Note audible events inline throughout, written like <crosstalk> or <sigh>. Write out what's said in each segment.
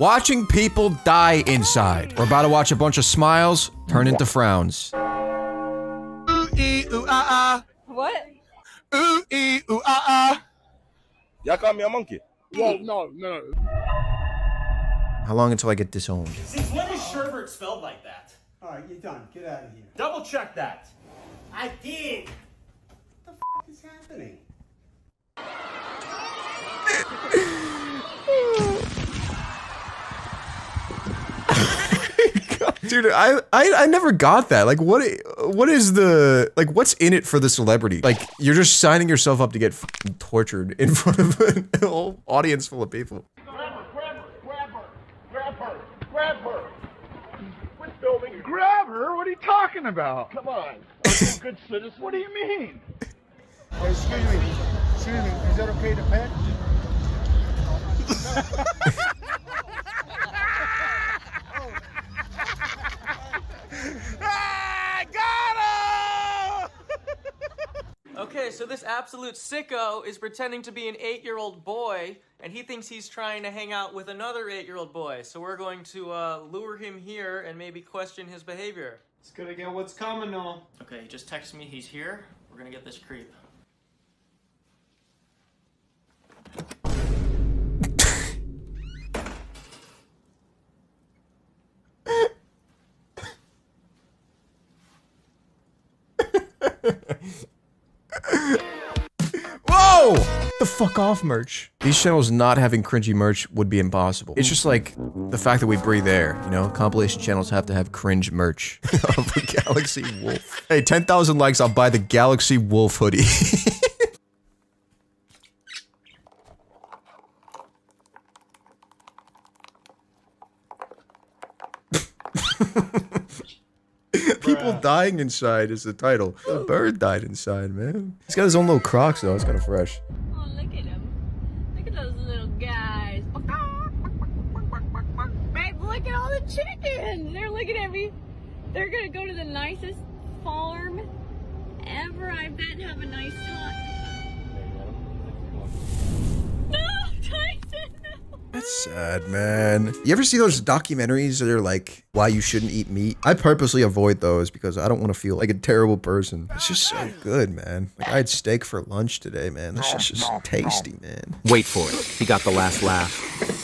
Watching people die inside. We're about to watch a bunch of smiles turn into frowns. Ooh ee ooh ah ah. What? Ooh ee ooh ah ah. Y'all call me a monkey. Whoa, no, no. How long until I get disowned? Since when is Sherbert spelled like that? All right, you're done. Get out of here. Double check that. I did. What the f is happening? <laughs> Dude, I, I I never got that. Like, what what is the like? What's in it for the celebrity? Like, you're just signing yourself up to get fucking tortured in <laughs> front of an whole audience full of people. Grab her, grab her, grab her, grab her, grab her. Quit filming. Grab her? What are you talking about? Come on. I'm a <laughs> good citizen. What do you mean? Hey, excuse me. Excuse me. Is that okay to pet? <laughs> Okay, so this absolute sicko is pretending to be an eight year old boy, and he thinks he's trying to hang out with another eight year old boy. So we're going to uh, lure him here and maybe question his behavior. It's gonna get what's coming now. Okay, he just texted me he's here. We're gonna get this creep. Whoa! The fuck off merch. These channels not having cringy merch would be impossible. It's just like the fact that we breathe air, you know? Compilation channels have to have cringe merch <laughs> of a Galaxy Wolf. Hey, 10,000 likes, I'll buy the Galaxy Wolf hoodie. <laughs> People dying inside is the title. A bird died inside, man. He's got his own little crocs though. It's kind of fresh. Oh, look at him. Look at those little guys. Babe, look at all the chickens. They're looking at me. They're gonna go to the nicest farm ever. I bet and have a nice time. No, Tyson, no. That's sad, man. You ever see those documentaries that are like why you shouldn't eat meat? I purposely avoid those because I don't want to feel like a terrible person. It's just so good, man. Like I had steak for lunch today, man. This is just tasty, man. Wait for it. He got the last laugh.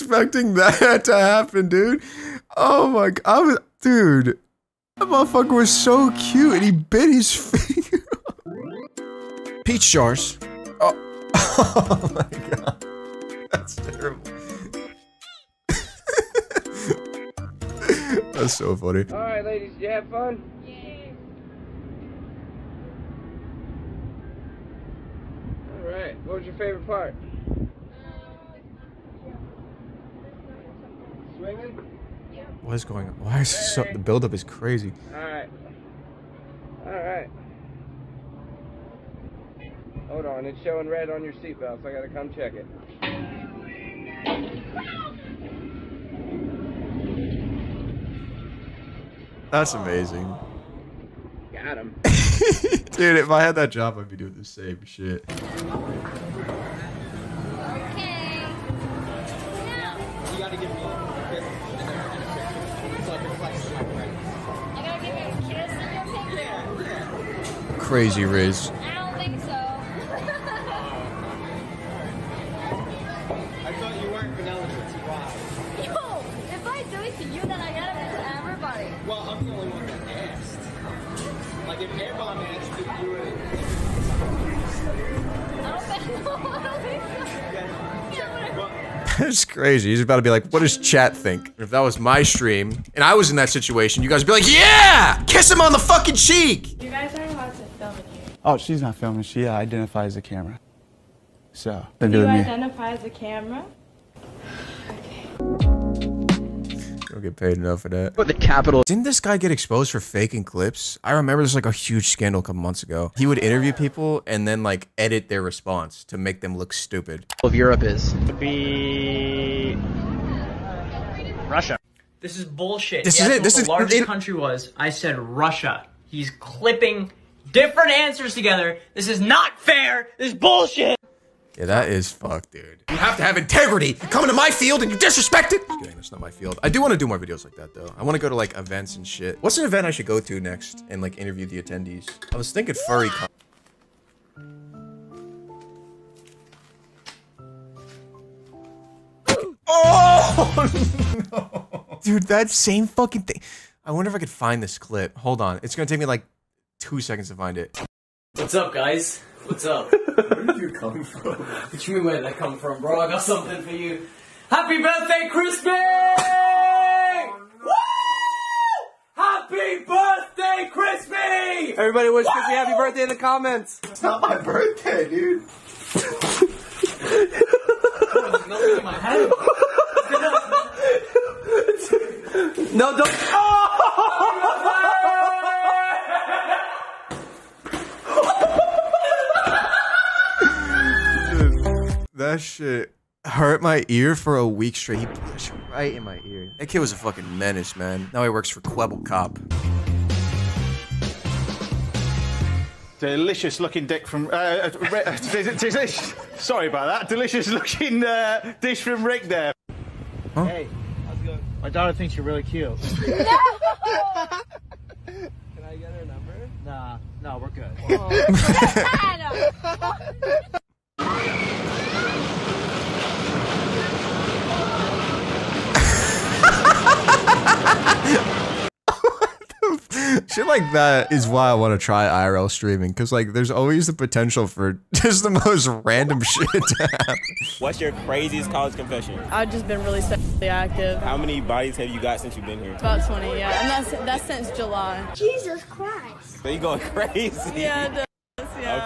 expecting that <laughs> to happen, dude. Oh my god, I was, dude. That motherfucker was so cute, and he bit his <laughs> finger. Peach jars. Oh. <laughs> oh my god, that's terrible. that's so funny. All right, ladies, you have fun? Yeah. All right. What was your favorite part? What is going on? Why is this so, the buildup is crazy? All right. All right. Hold on, it's showing red on your seatbelt, so I gotta come check it. That's amazing. Got him. <laughs> Dude, if I had that job, I'd be doing the same shit. Crazy Riz. I don't think so. I thought <laughs> you weren't Vanilla Why? Yo, if I do it to you, then I gotta do it to everybody. Well, I'm the only one that asked. Like, if Airbomb asked if you so. That's crazy. He's about to be like, what does chat think? If that was my stream and I was in that situation, you guys would be like, yeah! Kiss him on the fucking cheek! You guys are allowed to film in here. Oh, she's not filming. She uh, identifies the camera. So. They're Do you doing me. identify as a camera? Don't get paid enough for that. But the capital Didn't this guy get exposed for faking clips? I remember there's like a huge scandal a couple months ago. He would interview people and then like edit their response to make them look stupid. of Europe is. Be Russia. This is bullshit. This He is it. me This what is- the largest it- country was. I said Russia. He's clipping different answers together. This is not fair. This is bullshit. Yeah, that is fucked, dude. You have to have integrity. You come into my field and you disrespect it. Just kidding, that's not my field. I do want to do more videos like that though. I want to go to like events and shit. What's an event I should go to next and like interview the attendees? I was thinking furry. Con- <gasps> oh <laughs> no, dude, that same fucking thing. I wonder if I could find this clip. Hold on, it's gonna take me like two seconds to find it. What's up, guys? What's up? <laughs> Where did you come from? what you mean where did that come from, bro? I got something for you. Happy birthday, Crispy! Oh, Woo! Happy birthday, Crispy! Everybody wish Crispy happy birthday in the comments. It's not my birthday, dude. Nothing in my head. <laughs> <laughs> No, don't. Hurt my ear for a week straight. He pushed right in my ear. That kid was a fucking menace, man. Now he works for Quebble Cop. Delicious looking dick from. Uh, uh, Ri- uh, <laughs> delicious- sorry about that. Delicious looking uh, dish from Rick there. Hey, how's it going? My daughter thinks you're really cute. No! <laughs> Can I get her number? Nah, no, we're good. <laughs> Shit like that is why I want to try IRL streaming, because like there's always the potential for <laughs> just the most random <laughs> shit to happen. What's your craziest college confession? I've just been really sexually active. How many bodies have you got since you've been here? About 20, yeah. And that's that's since July. Jesus Christ. So you going <laughs> crazy? Yeah, it does. Yeah.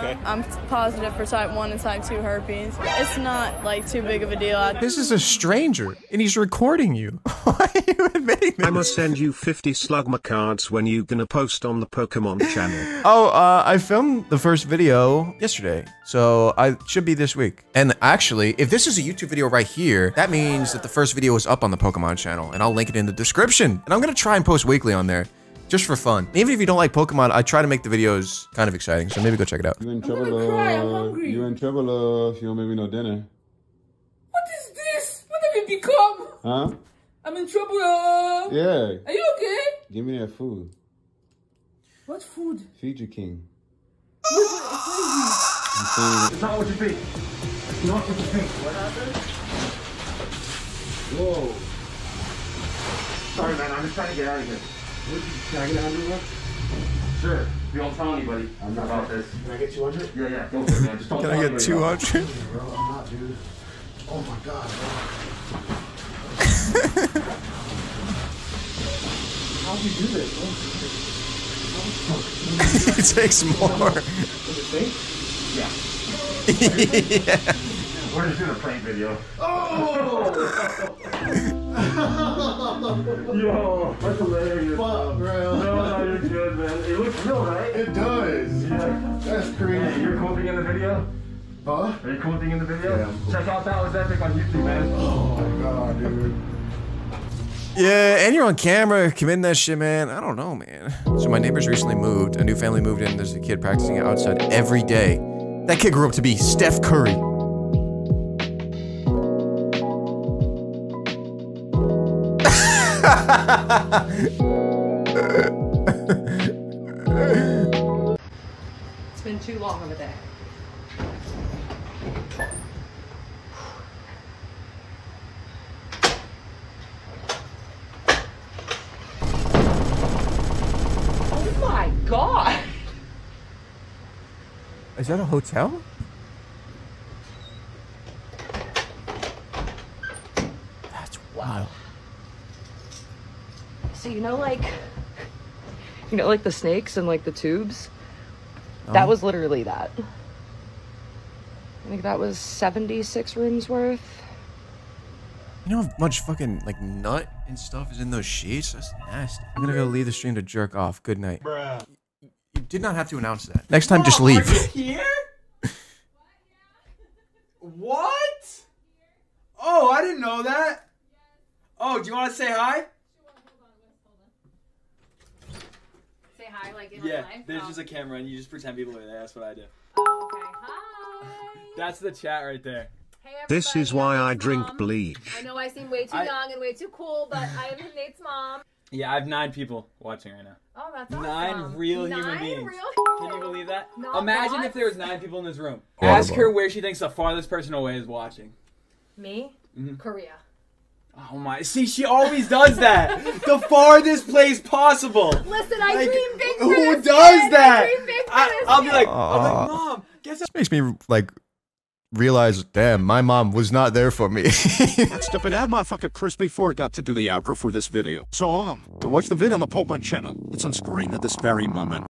Okay. I'm positive for type 1 and type 2 herpes. It's not like too big of a deal. I This is a stranger, and he's recording you. <laughs> Why are you admitting this? I must send you 50 slugma cards when you gonna post on the Pokemon channel. <gasps> Oh, uh, I filmed the first video yesterday, so I should be this week. And actually, if this is a YouTube video right here, that means that the first video is up on the Pokemon channel, and I'll link it in the description. And I'm gonna try and post weekly on there, just for fun. Even if you don't like Pokemon, I try to make the videos kind of exciting, so maybe go check it out. You in trouble, uh, you in trouble, uh, if you don't make me no dinner. What is this? What have you become? Huh? I'm in trouble. Uh... Yeah. Are you okay? Give me that food. What food? Feed your king. What? I'm It's not what you think. It's not what you think. What happened? Whoa. Sorry, man. I'm just trying to get out of here. Can I get 100 bucks? Sure. You don't tell anybody I'm not about this. Can I get 200? Yeah, yeah. Go for it, man. Just don't Can tell I get 200? <laughs> Bro, I'm not, dude. Oh my god, bro. <laughs> How do you do this, bro? it takes more. Does it think? Yeah. <laughs> yeah. We're just doing a prank video. Oh! Yo, that's hilarious. Fuck, bro. No, no, you're good, man. It looks real, right? It does. Yeah. That's crazy. Hey, you're quoting in the video? Huh? Are you quoting in the video? Yeah. Check out That Was Epic on YouTube, man. Oh my god, dude. Yeah, and you're on camera committing that shit, man. I don't know, man. So my neighbors recently moved. A new family moved in. There's a kid practicing outside every day. That kid grew up to be Steph Curry. It's been too long of a day. Oh my god! Is that a hotel? That's wild. So you know like you know like the snakes and like the tubes? That Oh. was literally that. I think that was 76 rooms worth. You know how much fucking like nut and stuff is in those sheets? That's nasty. I'm gonna go leave the stream to jerk off. Good night. Bruh. You did not have to announce that. Next time, just leave. Are you Here? what? Oh, I didn't know that. Oh, do you want to say hi? Hi, like in Yeah, real life. there's Oh. just a camera and you just pretend people are there. That's what I do. Oh, okay. Hi. That's the chat right there. Hey, This is why I drink Mom. bleach. I know I seem way too I- young and way too cool, but I am <laughs> Nate's mom. Yeah, I have nine people watching right now. Oh, that's awesome. Nine real Nine human beings. real Can you believe that? Not Imagine bots? if there was nine people in this room. Horrible. Ask her where she thinks the farthest person away is watching. Me? Mhm. Korea. Oh my! See, she always does that. <laughs> the farthest place possible. Listen, I Like, dream big for Who this does kid. that? I dream big for I, this I'll be kid. like, I'm like, mom, guess This makes me like realize, damn, my mom was not there for me. <laughs> Stupid that motherfucker Crispy forgot to do the outro for this video. So, um, to watch the video on the Pokemon channel, it's on screen at this very moment.